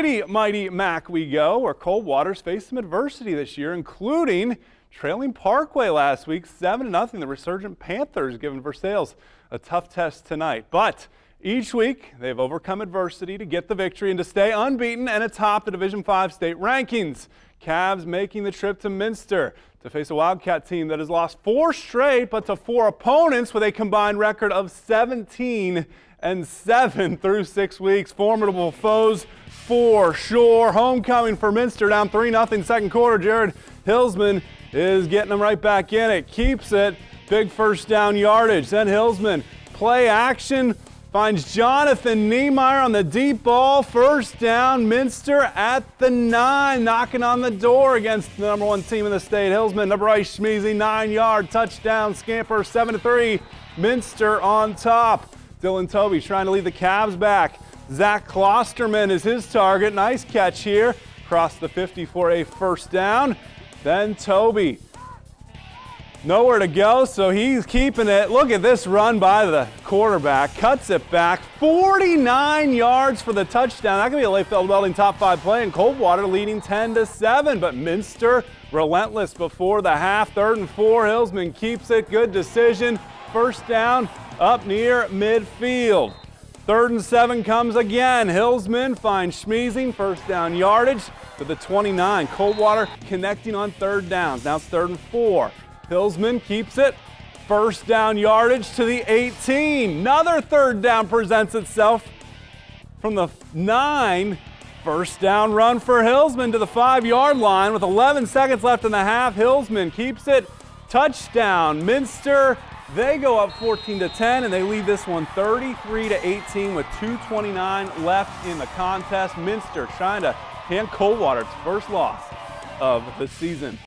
Mighty, mighty Mac we go, where Coldwater's faced some adversity this year, including trailing Parkway last week, 7-0. The resurgent Panthers giving Versailles a tough test tonight. But each week, they've overcome adversity to get the victory and to stay unbeaten and atop the Division 5 state rankings. Cavs making the trip to Minster to face a Wildcat team that has lost four straight, but to four opponents with a combined record of 17 and 7 through six weeks. Formidable foes for sure. Homecoming for Minster down 3 0 second quarter. Jared Hillsman is getting them right back in it. Keeps it. Big first down yardage. Then Hillsman play action finds Jonathan Niemeyer on the deep ball. First down, Minster at the nine, knocking on the door against the number one team in the state. Hillsman to Bryce Schmiesing, nine yard touchdown scamper, 7 to 3. Minster on top. Dylan Toby trying to lead the Cavs back. Zach Klosterman is his target. Nice catch here. Across the 50 for a first down. Then Toby Nowhere to go, so he's keeping it. Look at this run by the quarterback. Cuts it back. 49 yards for the touchdown. That could be a Lefeld Welding top five play, and Coldwater leading 10 to 7. But Minster relentless before the half. Third and four. Hillsman keeps it. Good decision. First down up near midfield. Third and seven comes again. Hillsman finds Schmiesing, first down yardage to the 29. Coldwater connecting on third downs. Now it's third and four. Hillsman keeps it. First down yardage to the 18. Another third down presents itself from the nine. First down run for Hillsman to the five yard line with 11 seconds left in the half. Hillsman keeps it. Touchdown. Minster. They go up 14 to 10 and they lead this one 33 to 18 with 229 left in the contest. Minster trying to hand Coldwater its first loss of the season.